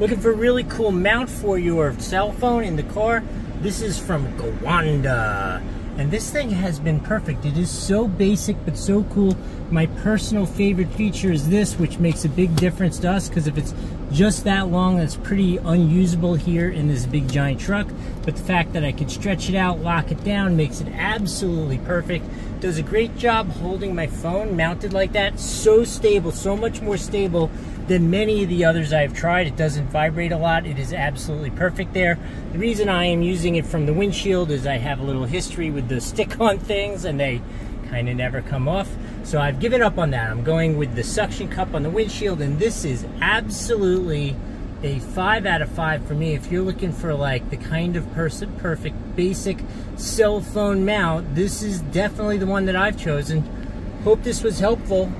Looking for a really cool mount for your cell phone in the car? This is from Gewanda. And this thing has been perfect. It is so basic but so cool. My personal favorite feature is this, which makes a big difference to us because if it's just that long, it's pretty unusable here in this big giant truck. But the fact that I can stretch it out, lock it down, makes it absolutely perfect. Does a great job holding my phone mounted like that. So stable, so much more stable than many of the others I've tried. It doesn't vibrate a lot. It is absolutely perfect there. The reason I am using it from the windshield is I have a little history with the stick-on things and they kind of never come off. So I've given up on that. I'm going with the suction cup on the windshield, and this is absolutely a five out of five for me. If you're looking for like the kind of person perfect basic cell phone mount, this is definitely the one that I've chosen. Hope this was helpful.